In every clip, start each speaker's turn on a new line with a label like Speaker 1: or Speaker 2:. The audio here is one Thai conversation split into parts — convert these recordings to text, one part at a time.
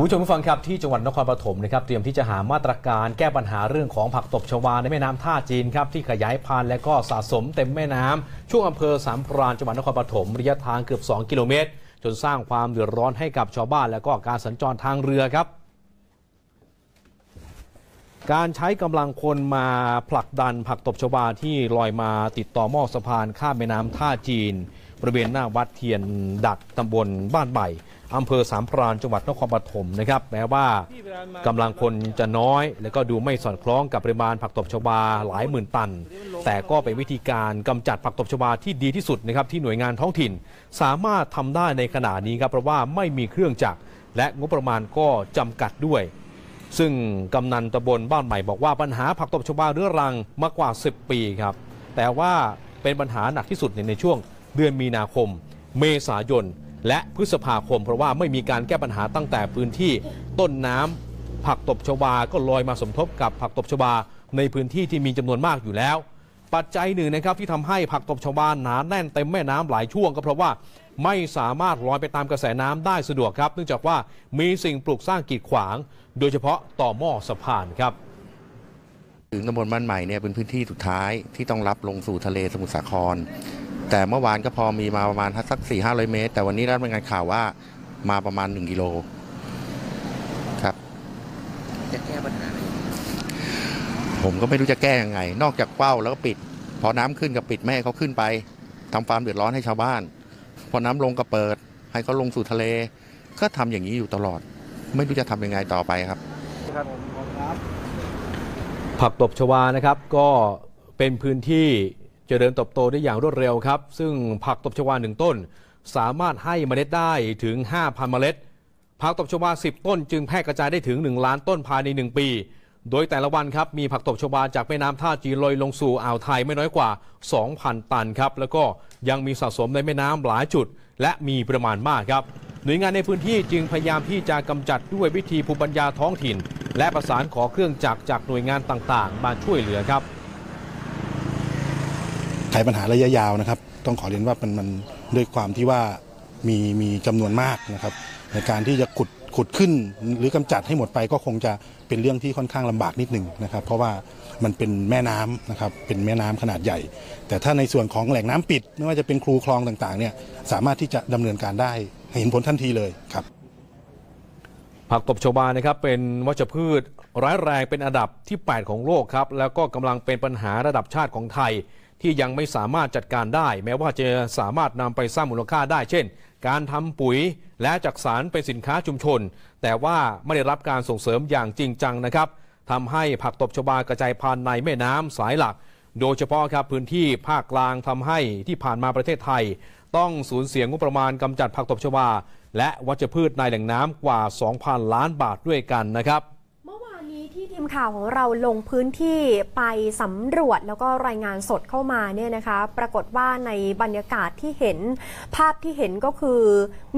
Speaker 1: คุณผู้ชมผู้ฟังครับที่จังหวัดนครปฐมนะครับเตรียมที่จะหามาตรการแก้ปัญหาเรื่องของผักตบชวาในแม่น้ำท่าจีนครับที่ขยายพันธุ์และก็สะสมเต็มแม่น้ำช่วงอำเภอสามพรานจังหวัดนครปฐมระยะทางเกือบ 2 กิโลเมตร จนสร้างความเดือดร้อนให้กับชาวบ้าน และก็การสัญจรทางเรือครับ การใช้กำลังคนมาผลักดันผักตบชวาที่ลอยมาติดต่อหม้อสะพานข้ามแม่น้ำท่าจีน บริเวณหน้าวัดเทียนดักตำบลบ้านใบอำเภอสามพรานจังหวัดนครปฐมนะครับแม้ว่ากำลังคนจะน้อย และก็ดูไม่สอดคล้องกับปริมาณผักตบชวาหลายหมื่นตัน แต่ก็เป็นวิธีการกำจัดผักตบชวาที่ดีที่สุดนะครับที่หน่วยงานท้องถิ่น สามารถทำได้ในขณะนี้ครับเพราะว่าไม่มีเครื่องจักรและงบประมาณก็จำกัดด้วย ซึ่งกำนันตำบลบ้านใหม่บอกว่าปัญหาผักตบชวาเรื้อรังมากกว่า 10 ปีครับแต่ว่าเป็นปัญหาหนักที่สุดในช่วง เดือนมีนาคม เมษายน และพฤษภาคม เพราะว่าไม่มีการแก้ปัญหาตั้งแต่พื้นที่ต้นน้ำผักตบชวาก็ลอยมาสมทบกับผักตบชวาในพื้นที่ที่มีจำนวนมากอยู่แล้ว ปัจจัยหนึ่งนะครับที่ทำให้ผักตบชวาหนาแน่นเต็มแม่น้ำหลายช่วงก็เพราะว่าไม่สามารถลอยไปตามกระแสน้ำได้สะดวกครับเนื่องจากว่ามีสิ่งปลูกสร้างกีดขวาง โดยเฉพาะต่อหม้อสะพานครับ
Speaker 2: ถึงตำบลบ้านใหม่เนี่ยเป็นพื้นที่สุดท้ายที่ต้องรับลงสู่ทะเลสมุทรสาคร แต่เมื่อวานก็พอมีมาประมาณสัก4 5 0 0เมตร แต่วันนี้ได้รายงานข่าวว่ามาประมาณ1กิโลครับ
Speaker 3: จะแก้ปัญหา
Speaker 2: ผมก็ไม่รู้จะแก้ยังไง นอกจากเป้าแล้วก็ปิด พอน้ำขึ้นก็ปิดไม่ให้เขาขึ้นไปทำความเดือดร้อนให้ชาวบ้าน พอน้ำลงก็เปิด ให้เขาลงสู่ทะเล ก็ทำอย่างนี้อยู่ตลอด ไม่รู้จะทำยังไงต่อไปครับ
Speaker 1: ผักตบชวานะครับก็เป็นพื้นที่ เจริญเติบโตได้อย่างรวดเร็วครับ ซึ่งผักตบชวาหนึ่งต้น สามารถให้เมล็ดได้ถึง 5,000 เมล็ด ผักตบชวา 10 ต้น จึงแพร่กระจายได้ถึง 1 ล้านต้นภายใน 1 ปี โดยแต่ละวันครับมีผักตบชวาจากแม่น้ำท่าจีนลอยลงสู่อ่าวไทยไม่น้อยกว่า 2,000 ตันครับแล้วก็ยังมีสะสมในแม่น้ำหลายจุด และมีประมาณมากครับหน่วยงานในพื้นที่จึงพยายามที่จะกำจัดด้วยวิธีภูมิปัญญาท้องถิ่น และประสานขอเครื่องจักรจากหน่วยงานต่างๆ มาช่วยเหลือครับ
Speaker 4: ไขปัญหาระยะยาวนะครับ ต้องขอเรียนว่ามันมันด้วยความที่ว่ามีมีจำนวนมากนะครับ ในการที่จะขุดขุดขึ้นหรือกำจัดให้หมดไปก็คงจะเป็นเรื่องที่ค่อนข้างลำบากนิดหนึ่งนะครับ เพราะว่ามันเป็นแม่น้ำนะครับเป็นแม่น้ำขนาดใหญ่ แต่ถ้าในส่วนของแหล่งน้ำปิด ไม่ว่าจะเป็นครูคลองต่างๆเนี่ยสามารถที่จะดำเนินการได้เห็นผลทันทีเลยครับ
Speaker 1: ผักตบชวานะครับเป็นวัชพืชร้ายแรงเป็นอันดับที่ 8 ของโลกครับแล้วก็กำลังเป็นปัญหาระดับชาติของไทย ที่ยังไม่สามารถจัดการได้ แม้ว่าจะสามารถนำไปสร้างมูลค่าได้ เช่น การทำปุ๋ยและจักสารเป็นสินค้าชุมชน แต่ว่าไม่ได้รับการส่งเสริมอย่างจริงจังนะครับทำให้ผักตบชวากระจายพันธุ์ในแม่น้ำสายหลัก โดยเฉพาะครับพื้นที่ภาคกลางทำให้ที่ผ่านมาประเทศไทย ต้องสูญเสียงบประมาณกำจัดผักตบชวา และวัชพืชในแหล่งน้ำกว่า 2,000 ล้านบาทด้วยกันนะครับ
Speaker 5: ทีมข่าวของเราลงพื้นที่ไปสำรวจแล้วก็รายงานสดเข้ามาเนี่ยนะคะ ปรากฏว่าในบรรยากาศที่เห็นภาพที่เห็นก็คือ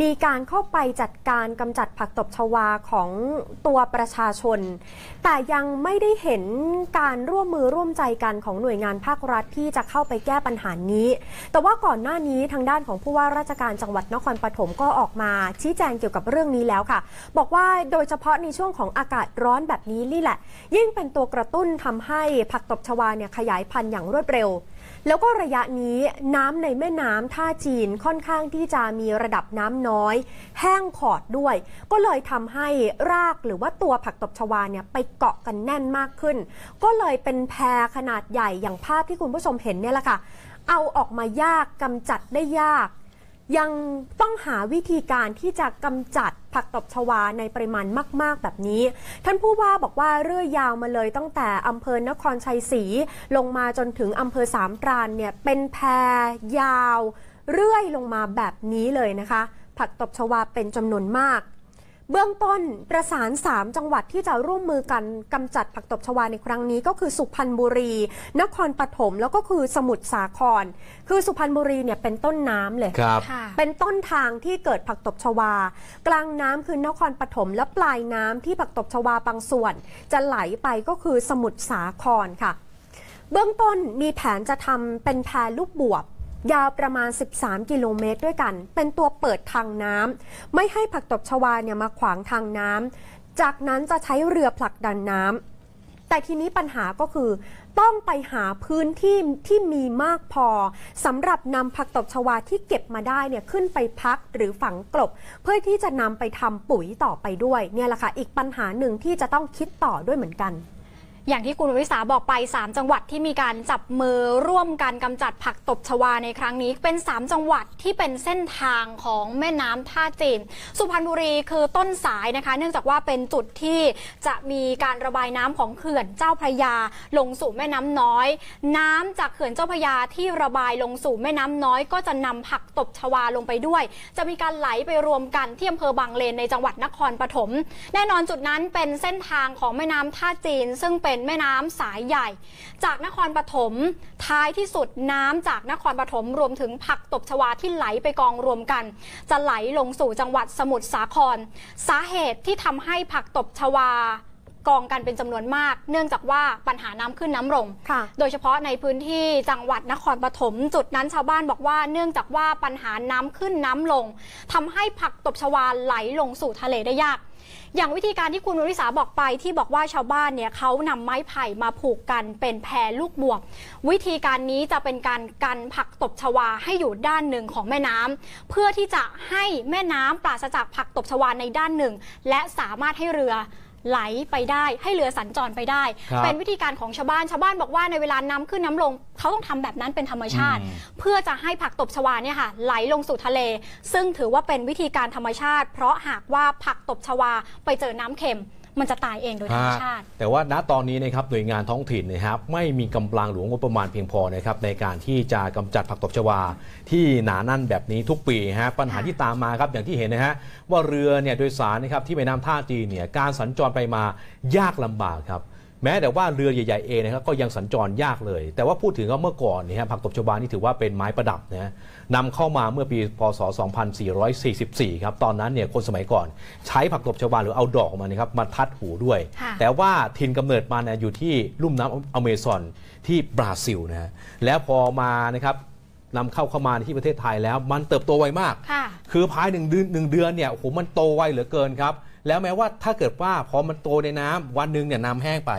Speaker 5: มีการเข้าไปจัดการกำจัดผักตบชวาของตัวประชาชน แต่ยังไม่ได้เห็นการร่วมมือร่วมใจกันของหน่วยงานภาครัฐที่จะเข้าไปแก้ปัญหานี้ แต่ว่าก่อนหน้านี้ทางด้านของผู้ว่าราชการจังหวัดนครปฐมก็ออกมา ชี้แจงเกี่ยวกับเรื่องนี้แล้วค่ะ บอกว่าโดยเฉพาะในช่วงของอากาศร้อนแบบนี้นี่แหละยิ่งเป็นตัวกระตุ้นทำให้ผักตบชวาเนี่ยขยายพันธุ์อย่างรวดเร็ว แล้วก็ระยะนี้น้ำในแม่น้ำท่าจีนค่อนข้างที่จะมีระดับน้ำน้อย แห้งขอดด้วย ก็เลยทำให้รากหรือว่าตัวผักตบชวาเนี่ยไปเกาะกันแน่นมากขึ้น ก็เลยเป็นแพรขนาดใหญ่อย่างภาพที่คุณผู้ชมเห็นเนี่ยแหละค่ะเอาออกมายากกำจัดได้ยาก ยังต้องหาวิธีการที่จะกำจัดผักตบชวาในปริมาณมาก ๆ แบบนี้ ท่านผู้ว่าบอกว่าเรื่อยยาวมาเลยตั้งแต่อำเภอนครชัยศรีลงมาจนถึงอำเภอสามปรานเนี่ยเป็นแพรยาว เรื่อยลงมาแบบนี้เลยนะคะ ผักตบชวาเป็นจำนวนมาก เบื้องต้นประสาน 3 จังหวัดที่จะร่วมมือกันกำจัดผักตบชวาในครั้งนี้ก็คือสุพรรณบุรี นครปฐมแล้วก็คือสมุทรสาคร คือสุพรรณบุรีเนี่ยเป็นต้นน้ำเลย
Speaker 1: ครับ
Speaker 5: เป็นต้นทางที่เกิดผักตบชวา กลางน้ำคือนครปฐมและปลายน้ำที่ผักตบชวาบางส่วน จะไหลไปก็คือสมุทรสาครค่ะ เบื้องต้นมีแผนจะทำเป็นแพรลูกบวบ ยาวประมาณ 13 กิโลเมตรด้วยกัน เป็นตัวเปิดทางน้ำไม่ให้ผักตบชวาเนี่ยมาขวางทางน้ำจากนั้นจะใช้เรือผลักดันน้ำแต่ทีนี้ปัญหาก็คือต้องไปหาพื้นที่ที่มีมากพอสำหรับนำผักตบชวาที่เก็บมาได้เนี่ยขึ้นไปพักหรือฝังกลบ เพื่อที่จะนำไปทำปุ๋ยต่อไปด้วย เนี่ยแหละค่ะอีกปัญหาหนึ่งที่จะต้องคิดต่อด้วยเหมือนกัน
Speaker 6: อย่างที่คุณวิสาบอกไป 3 จังหวัดที่มีการจับมือร่วมกันกำจัดผักตบชวาในครั้งนี้ เป็น 3 จังหวัดที่เป็นเส้นทางของแม่น้ำท่าจีน สุพรรณบุรีคือต้นสายนะคะ เนื่องจากว่าเป็นจุดที่จะมีการระบายน้ำของเขื่อนเจ้าพระยา ลงสู่แม่น้ำน้อย น้ำจากเขื่อนเจ้าพระยาที่ระบายลงสู่แม่น้ำน้อย ก็จะนำผักตบชวาลงไปด้วย จะมีการไหลไปรวมกันที่อำเภอบางเลนในจังหวัดนครปฐมแน่นอนจุดนั้นเป็นเส้นทางของแม่น้ำท่าจีน ซึ่งเป็นแม่น้ำสายใหญ่ จากนครปฐมท้ายที่สุดน้ำจากนครปฐมรวมถึงผักตบชวาที่ไหลไปกองรวมกัน จะไหลลงสู่จังหวัดสมุทรสาคร สาเหตุที่ทำให้ผักตบชวา กองกันเป็นจำนวนมาก เนื่องจากว่าปัญหาน้ำขึ้นน้ำลง
Speaker 5: ค่ะ
Speaker 6: โดยเฉพาะในพื้นที่จังหวัดนครปฐมจุดนั้นชาวบ้านบอกว่า เนื่องจากว่าปัญหาน้ำขึ้นน้ำลงทำให้ผักตบชวาไหลลงสู่ทะเลได้ยาก อย่างวิธีการที่คุณวริษาบอกไปที่บอกว่าชาวบ้านเนี่ยเขานำไม้ไผ่มาผูกกันเป็นแพรลูกบวบวิธีการนี้จะเป็นการกันผักตบชวาให้อยู่ด้านหนึ่งของแม่น้ำเพื่อที่จะให้แม่น้ำปราศจากผักตบชวาในด้านหนึ่ง และสามารถให้เรือ ไหลไปได้ให้เรือสัญจรไปได้
Speaker 1: ครับ
Speaker 6: เป็นวิธีการของชาวบ้านชาวบ้านบอกว่าในเวลาน้ำขึ้นน้ำลง เขาต้องทำแบบนั้นเป็นธรรมชาติ
Speaker 1: อืม
Speaker 6: เพื่อจะให้ผักตบชวาเนี่ยค่ะไหลลงสู่ทะเล ซึ่งถือว่าเป็นวิธีการธรรมชาติ เพราะหากว่าผักตบชวาไปเจอน้ำเค็ม มันจะตายเองโดยธรรมชาติ
Speaker 1: แต่ว่าณตอนนี้นะครับหน่วยงานท้องถิ่นนะครับไม่มีกำลังหลวงงบประมาณเพียงพอนะครับในการที่จะกำจัดผักตบชวา ที่หนาแนั่นแบบนี้ทุกปีฮะปัญหาที่ตามมาครับอย่างที่เห็นนะฮะว่าเรือเนี่ยโดยสารนะครับที่แม่น้ำท่าจีนเนี่ยการสัญจรไปมายากลำบากครับ แม้แต่ว่าเรือใหญ่ๆเองนะครับก็ยังสัญจรยากเลย แต่ว่าพูดถึงว่าเมื่อก่อนเนี่ยฮะผักตบชวานี่ถือว่าเป็นไม้ประดับนะฮะนำเข้ามาเมื่อปีพศ 2444 ครับตอนนั้นเนี่ยคนสมัยก่อน ใช้ผักตบชวาหรือเอาดอกของมันนะครับมาทัดหูด้วย
Speaker 6: ค่ะ
Speaker 1: แต่ว่าถิ่นกำเนิดมันเนี่ยอยู่ที่ลุ่มน้ำอเมซอนที่บราซิลนะฮะแล้วพอมานะครับนำเข้าเข้ามาที่ประเทศไทยแล้ว มันเติบโตไวมาก
Speaker 6: ค่ะ
Speaker 1: คือภายหนึ่งเดือนหนึ่งเดือนเนี่ยโอ้โหมันโตไวเหลือเกินครับ แล้วแม้ว่าถ้าเกิดว่าพอมันโตในน้ำวันหนึ่งเนี่ยน้ำแห้งไป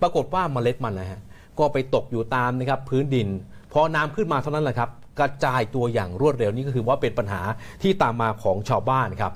Speaker 1: ปรากฏว่าเมล็ดมันนะฮะก็ไปตกอยู่ตามนะครับพื้นดิน พอน้ำขึ้นมาเท่านั้นแหละครับ กระจายตัวอย่างรวดเร็วนี่ก็คือว่าเป็นปัญหาที่ตามมาของชาวบ้านครับ